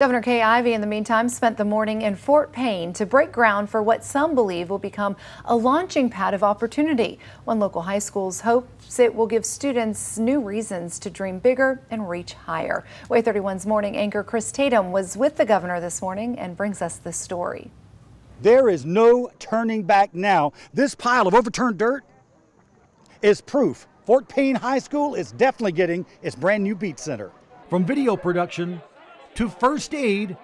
Governor Kay Ivey, in the meantime, spent the morning in Fort Payne to break ground for what some believe will become a launching pad of opportunity. One local high school's hopes it will give students new reasons to dream bigger and reach higher. WAAY 31's morning anchor Chris Tatum was with the governor this morning and brings us this story. There is no turning back now. This pile of overturned dirt is proof Fort Payne High School is definitely getting its brand new beat center. From video production to first aid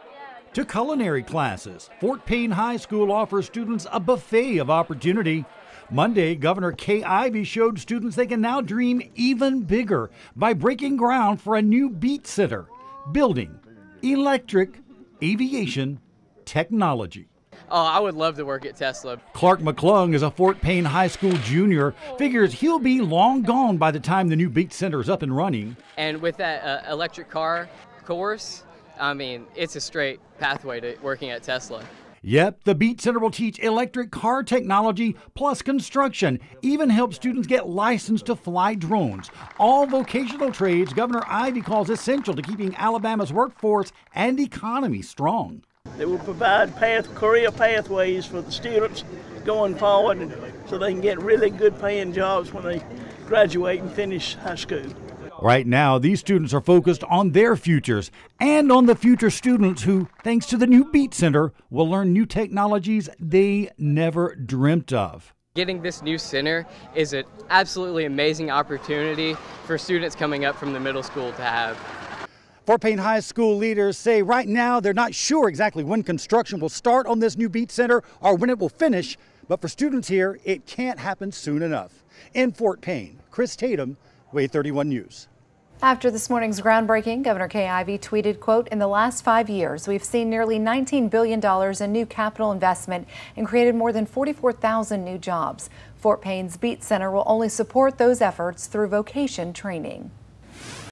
to culinary classes, Fort Payne High School offers students a buffet of opportunity. Monday, Governor Kay Ivey showed students they can now dream even bigger by breaking ground for a new beat center, building electric aviation technology. Oh, I would love to work at Tesla. Clark McClung is a Fort Payne High School junior. Figures he'll be long gone by the time the new Beat Center is up and running. And with that uh, electric car course, I mean, it's a straight pathway to working at Tesla. Yep, the Beat Center will teach electric car technology plus construction, even help students get licensed to fly drones. All vocational trades Governor Ivey calls essential to keeping Alabama's workforce and economy strong. It will provide path, career pathways for the students going forward so they can get really good paying jobs when they graduate and finish high school. Right now, these students are focused on their futures and on the future students who, thanks to the new Beat Center, will learn new technologies they never dreamt of. Getting this new center is an absolutely amazing opportunity for students coming up from the middle school to have. Fort Payne High School leaders say right now they're not sure exactly when construction will start on this new Beat Center or when it will finish, but for students here, it can't happen soon enough. In Fort Payne, Chris Tatum, WAAY 31 News. After this morning's groundbreaking, Governor Kay Ivey tweeted, quote, in the last five years, we've seen nearly $19 billion in new capital investment and created more than 44,000 new jobs. Fort Payne's Beat Center will only support those efforts through vocation training.